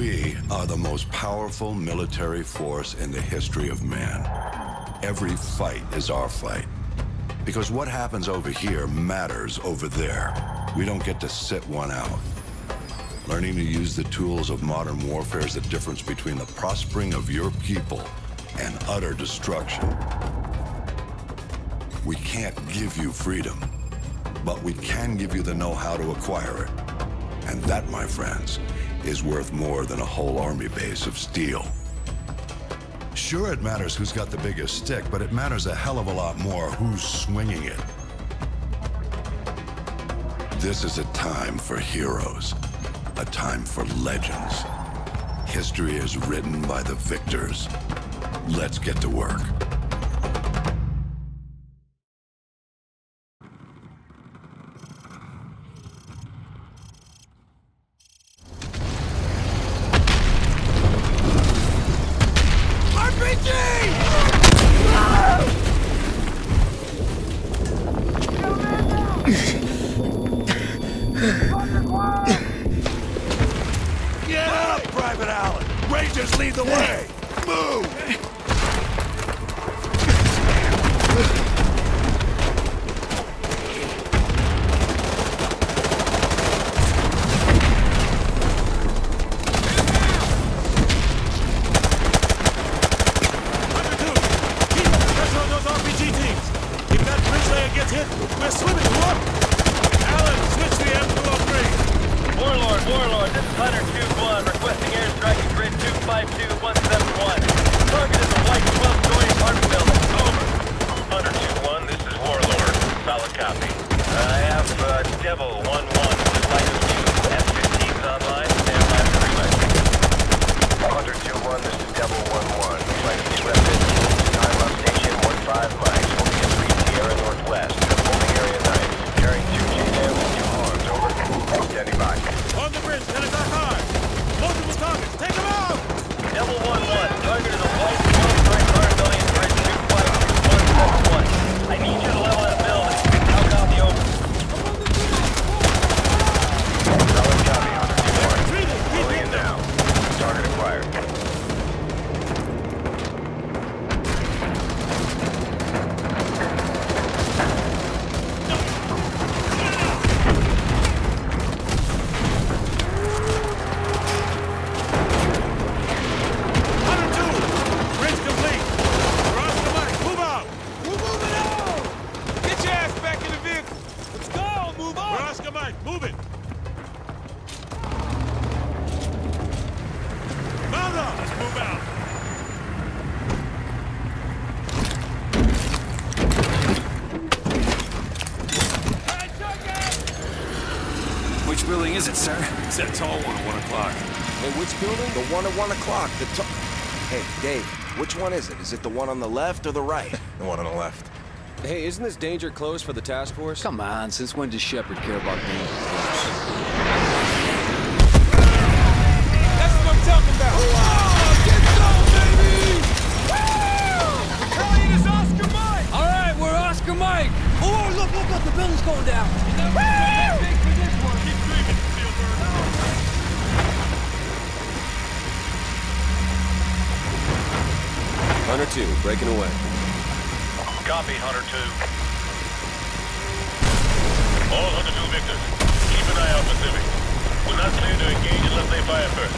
We are the most powerful military force in the history of man. Every fight is our fight. Because what happens over here matters over there. We don't get to sit one out. Learning to use the tools of modern warfare is the difference between the prospering of your people and utter destruction. We can't give you freedom, but we can give you the know-how to acquire it. And that, my friends, is worth more than a whole army base of steel. Sure, it matters who's got the biggest stick, but it matters a hell of a lot more who's swinging it. This is a time for heroes, a time for legends. History is written by the victors. Let's get to work. Get up, Private Allen! Rangers lead the way! Move! That tall one at 1 o'clock. Hey, which building? The one at one o'clock. The to- Hey, Dave, which one is it? Is it the one on the left or the right? The one on the left. Hey, isn't this danger close for the task force? Come on, since when does Shepard care about danger close? That's what I'm talking about! Get some, baby! Woo! Elliot is Oscar Mike! All right, we're Oscar Mike. Oh, look, look, look, the building's going down! Woo! Big for this one. Keep dreaming, Spielberg. Hunter 2, breaking away. Copy, Hunter 2. All Hunter 2 victors, keep an eye out Pacific. We're not clear to engage unless they fire first.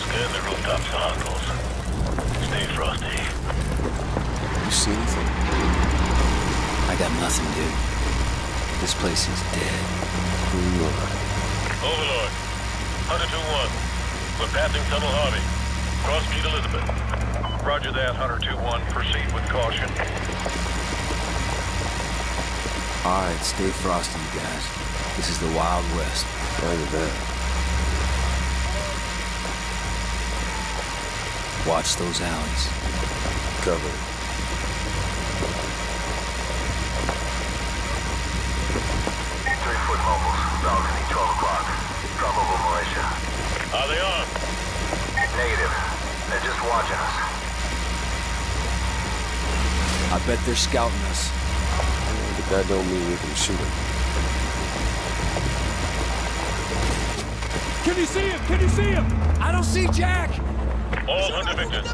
Scan the rooftops for hostiles. Stay frosty. You see anything? I got nothing, dude. This place is dead. Who you are? Overlord, Hunter 2-1. We're passing Tunnel Harvey. Cross Street Elizabeth. Roger that, Hunter 2-1. Proceed with caution. All right, stay frosty, you guys. This is the Wild West. Roger that. Watch those alleys. Cover. Three-foot mobiles. Balcony, 12 o'clock. Probable militia. Are they armed? Negative. They're just watching us. I bet they're scouting us. But that don't mean we can shoot him. Can you see him? Can you see him? I don't see Jack! All Hunter victors.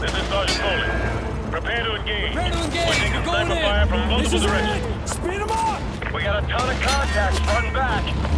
This is Sergeant Foley. Prepare to engage. Prepare to engage. We're taking We're going in. fire from This multiple is directions. it! Speed him up! We got a ton of contacts front and back.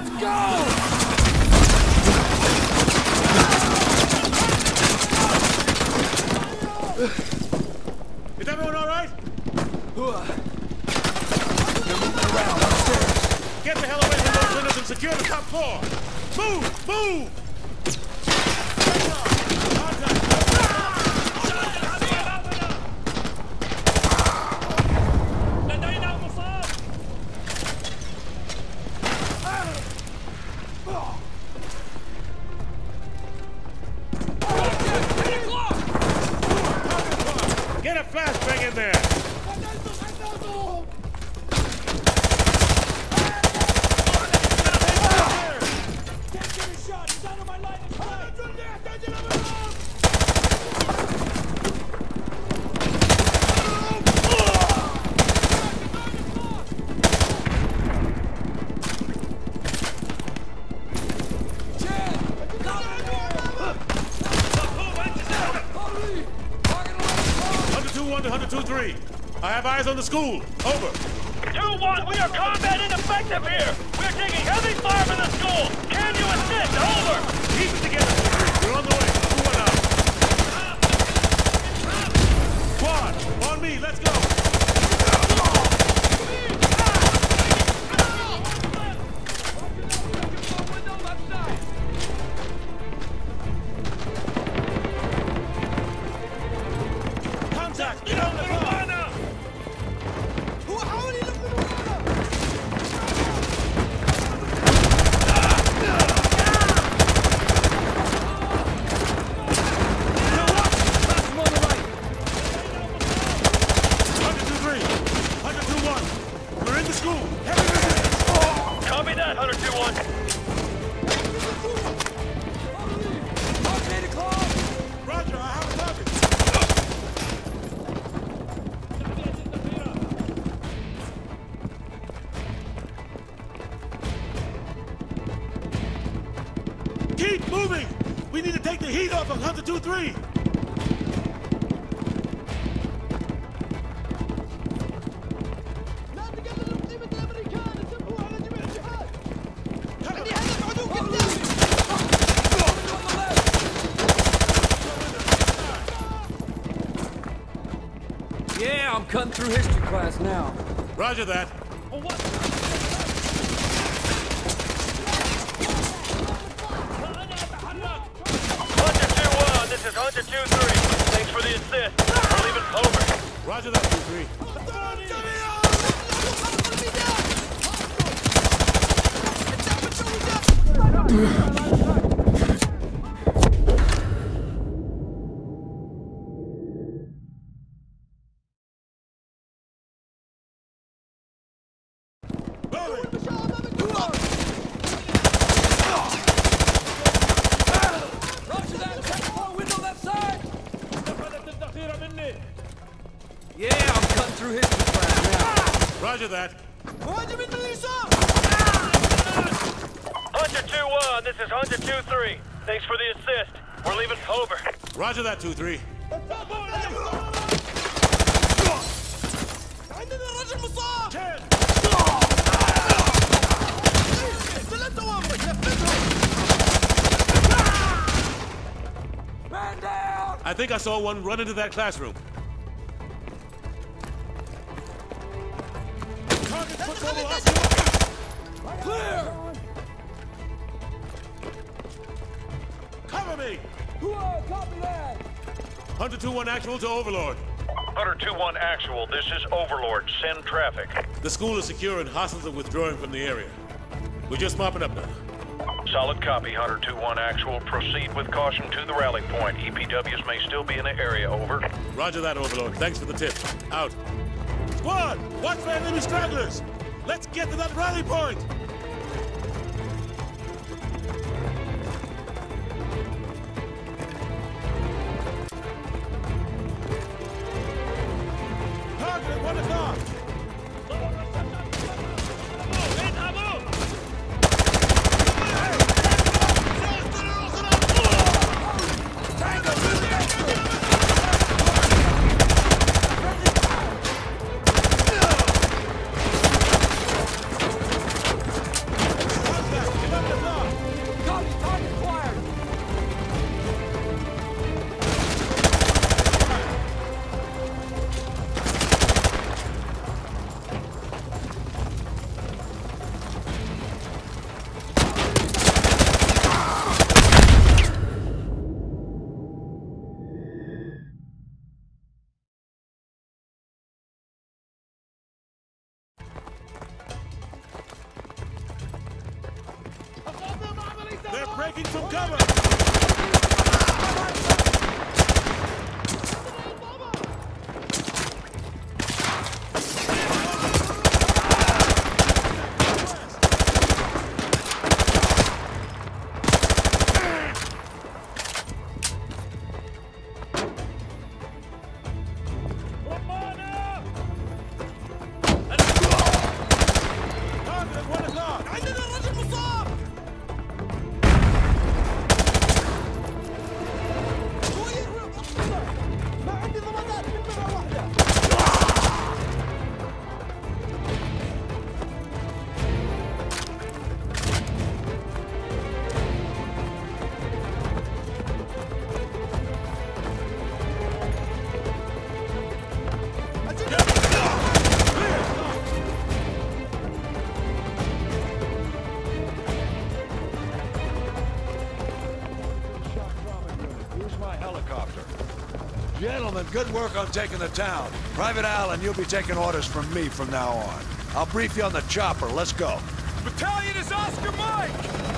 Let's go! Is everyone all right? Uh, Get the hell away from those windows and secure the top floor. Move! Move! On the school. Over. 2-1, we are combat ineffective here. Keep moving! We need to take the heat off of Hunter 2-3. Yeah, I'm cutting through history class now. Roger that. Hunter 2-1, this is Hunter 2-3. Thanks for. We're leaving over. Roger that, 2-3. Rolling. Yeah, I'm cutting through history class now. Roger that. Hunter 2-1, this is Hunter 2-3. Thanks for the assist. We're leaving. Over. Roger that, 2-3. I think I saw one run into that classroom. Target Whoa, copy that! Hunter 2-1 actual to Overlord. Hunter 2-1 actual, this is Overlord. Send traffic. The school is secure and hostiles are withdrawing from the area. We're just mopping up now. Solid copy, Hunter 2-1 actual. Proceed with caution to the rally point. EPWs may still be in the area, over. Roger that, Overlord. Thanks for the tip. Out. Squad, watch for enemy stragglers. Let's get to that rally point. At one o'clock. Gentlemen, good work on taking the town. Private Allen, you'll be taking orders from me from now on. I'll brief you on the chopper. Let's go. Battalion is Oscar Mike!